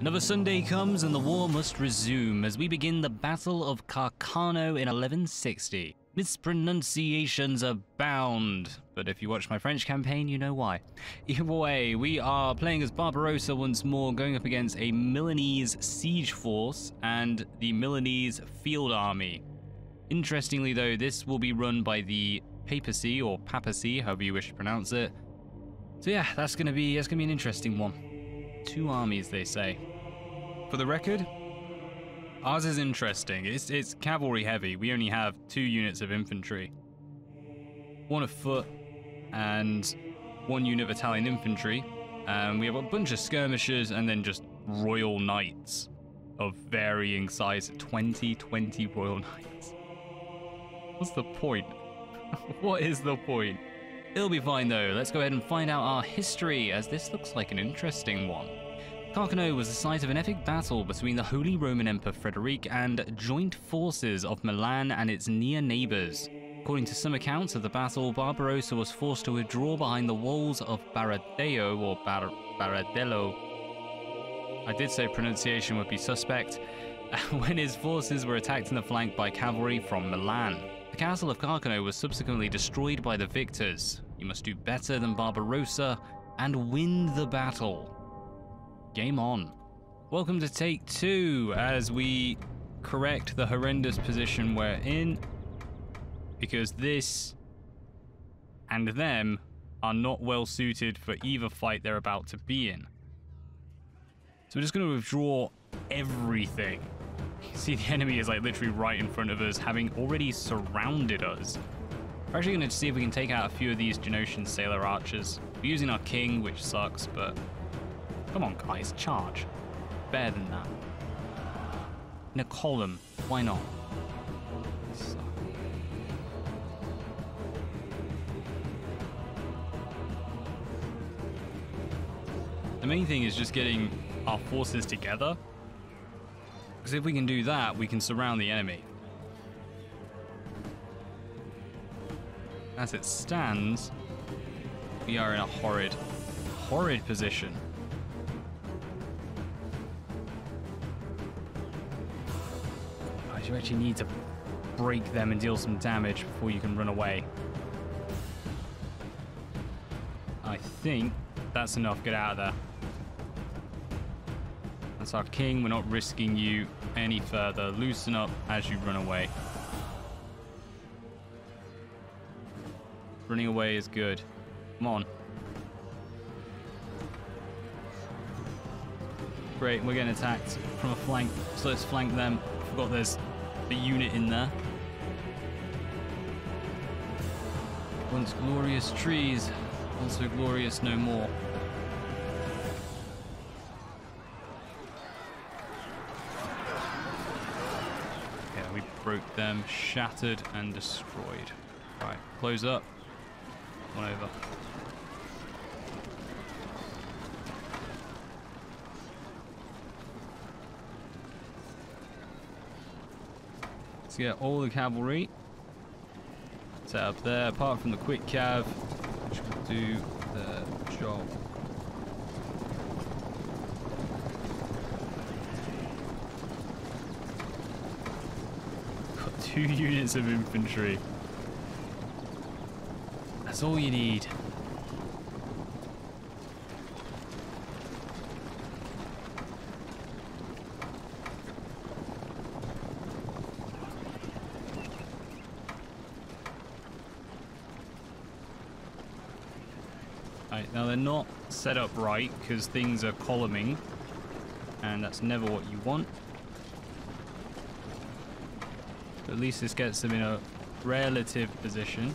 Another Sunday comes and the war must resume as we begin the Battle of Carcano in 1160. Mispronunciations abound, but if you watch my French campaign, you know why. Either way, we are playing as Barbarossa once more, going up against a Milanese siege force and the Milanese field army. Interestingly, though, this will be run by the papacy or papacy, however you wish to pronounce it. So yeah, that's gonna be that's gonna be an interesting one. Two armies, they say. For the record, ours is interesting. It's it's cavalry heavy. We only have two units of infantry, one of foot, and one unit of Italian infantry. Um, we have a bunch of skirmishers and then just royal knights of varying size 20 20 royal knights what's the point what is the point it'll be fine though let's go ahead and find out our history as this looks like an interesting one Carcano was the site of an epic battle between the Holy Roman Emperor Frederick and joint forces of Milan and its near neighbors. According to some accounts of the battle, Barbarossa was forced to withdraw behind the walls of Baradeo or Bar- Baradello. I did say pronunciation would be suspect. when his forces were attacked in the flank by cavalry from Milan. The castle of Carcano was subsequently destroyed by the victors. You must do better than Barbarossa and win the battle. Game on. Welcome to take two as we correct the horrendous position we're in because this and them are not well suited for either fight they're about to be in. So we're just going to withdraw everything. See the enemy is like literally right in front of us, having already surrounded us. We're actually going to see if we can take out a few of these Genosian sailor archers. We're using our king, which sucks, but come on guys, charge. Better than that. In a column, why not? The main thing is just getting our forces together. Because if we can do that, we can surround the enemy. As it stands, we are in a horrid, horrid position. Guys, you actually need to break them and deal some damage before you can run away. I think that's enough. Get out of there. That's our king. We're not risking you any further. Loosen up as you run away. Running away is good. Come on. Great, we're getting attacked from a flank, so let's flank them. Forgot there's a unit in there. Once glorious trees, also glorious no more. Yeah, we broke them, shattered and destroyed. Right, close up. One over. Let's get all the cavalry set up there, apart from the quick cav, which will do the job. Got two units of infantry. That's all you need. Now they're not set up right because things are columning and that's never what you want. But at least this gets them in a relative position.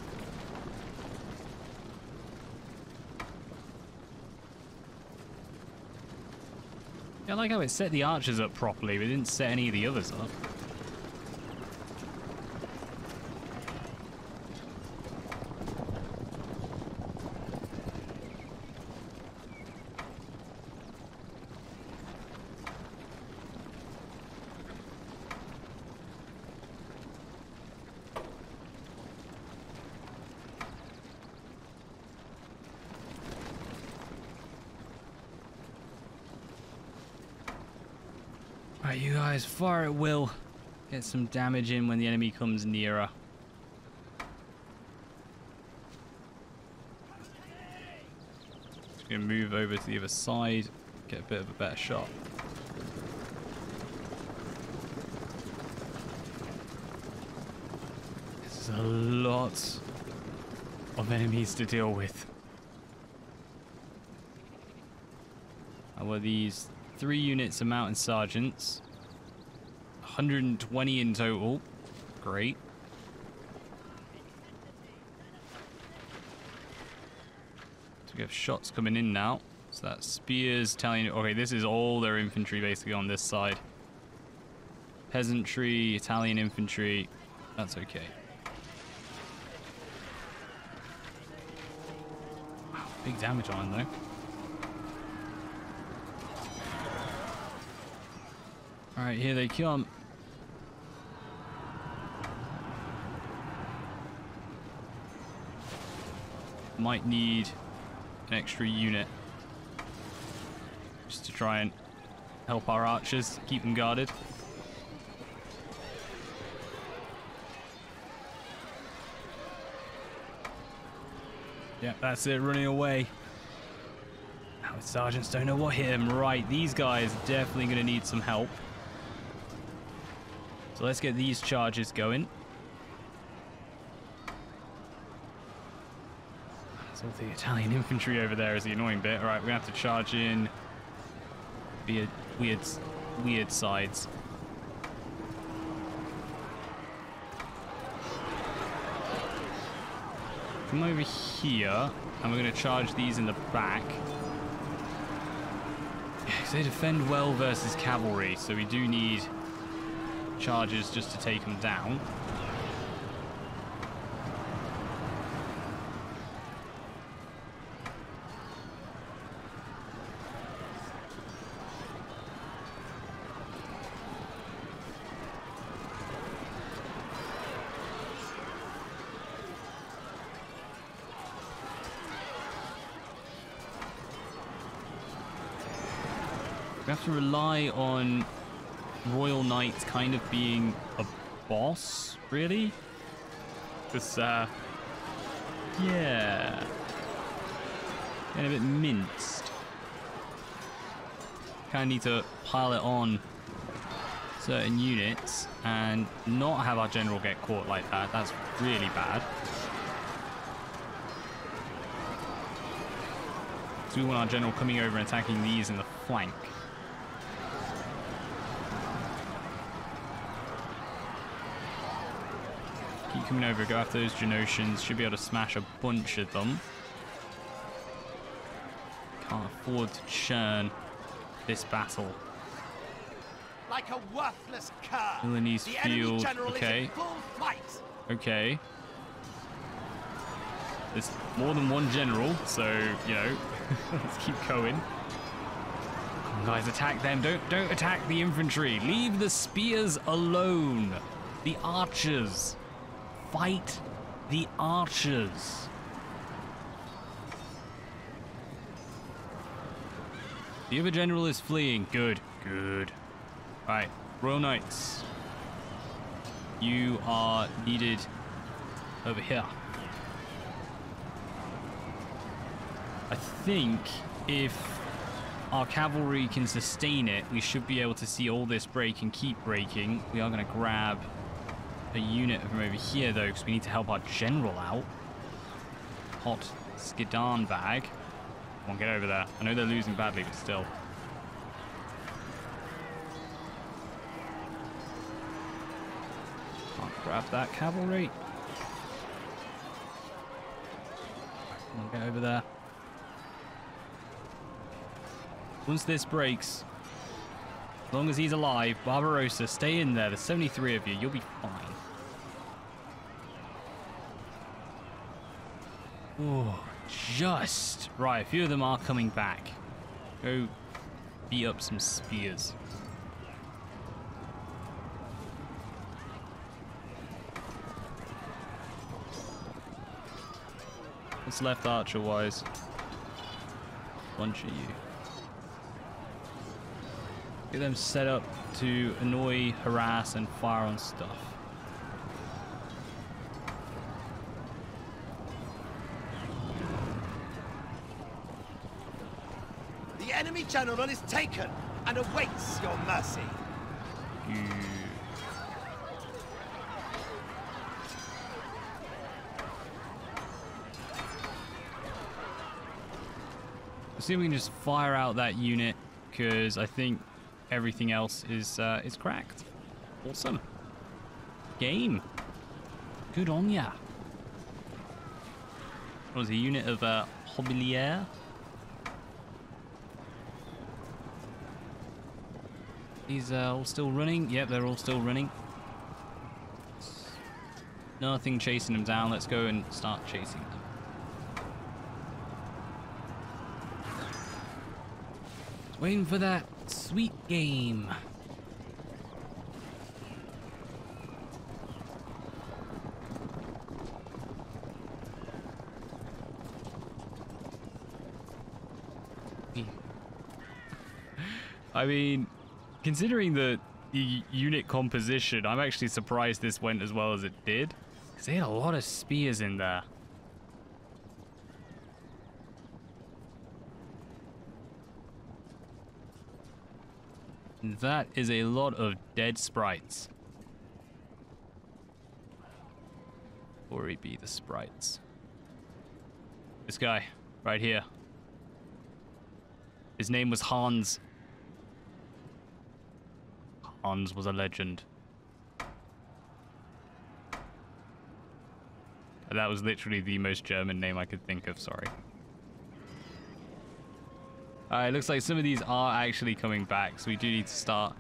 I like how it set the archers up properly, but it didn't set any of the others up. Right, you guys, fire at will. Get some damage in when the enemy comes nearer. Just gonna move over to the other side, get a bit of a better shot. This is a lot of enemies to deal with. How are these three units of mountain sergeants? 120 in total. Great. So we have shots coming in now. So that's spears, Italian. Okay, this is all their infantry basically on this side. Peasantry, Italian infantry. That's okay. Wow, big damage on though. Alright, here they come. Might need an extra unit. Just to try and help our archers, keep them guarded. Yeah, that's it, running away. Now sergeants don't know what hit him. Right, these guys definitely going to need some help. So let's get these charges going. So the Italian infantry over there is the annoying bit. All right, we have to charge in via weird, weird sides. Come over here, and we're going to charge these in the back. they defend well versus cavalry, so we do need charges just to take them down. We have to rely on Royal Knight kind of being a boss, really? Because, uh, yeah. Getting a bit minced. Kind of need to pile it on certain units and not have our general get caught like that. That's really bad. So we want our general coming over and attacking these in the flank. Keep coming over, go after those Genosians. Should be able to smash a bunch of them. Can't afford to churn this battle. Like a worthless cur. Milanese field, okay. is in full flight. Okay. There's more than one general, so, you know, let's keep going. Come on, guys, attack them. Don't don't attack the infantry. Leave the spears alone. The archers. Fight the archers. The other general is fleeing. Good. Good. Right. Royal Knights. You are needed over here. I think if our cavalry can sustain it, we should be able to see all this break and keep breaking. We are going to grab a unit from over here, though, because we need to help our general out. Hot Skidan bag. Come on, get over there. I know they're losing badly, but still. Can't grab that cavalry. Come on, get over there. Once this breaks, as long as he's alive, Barbarossa, stay in there. There's 73 of you. You'll be fine. Oh, just. Right, a few of them are coming back. Go beat up some spears. What's left archer-wise? Bunch of you. Get them set up to annoy, harass, and fire on stuff. The enemy general is taken and awaits your mercy. Let's see if we can just fire out that unit, because I think everything else is uh, is cracked. Awesome. Game. Good on ya. What was a unit of uh, Hobilier? These are all still running. Yep, they're all still running. Nothing chasing them down. Let's go and start chasing them. Waiting for that sweet game. I mean, considering the, the unit composition, I'm actually surprised this went as well as it did. Because they had a lot of spears in there. That is a lot of dead sprites. Or he be the sprites. This guy, right here. His name was Hans. Hans was a legend. That was literally the most German name I could think of, sorry. Alright, looks like some of these are actually coming back, so we do need to start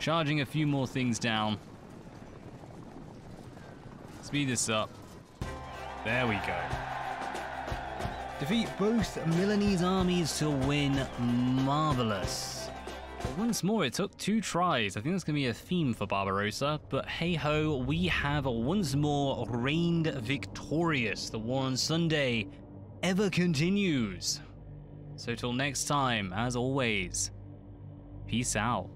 charging a few more things down. Speed this up. There we go. Defeat both Milanese armies to win. Marvelous. Once more, it took two tries. I think that's going to be a theme for Barbarossa. But hey ho, we have once more reigned victorious. The war on Sunday ever continues. So till next time, as always, peace out.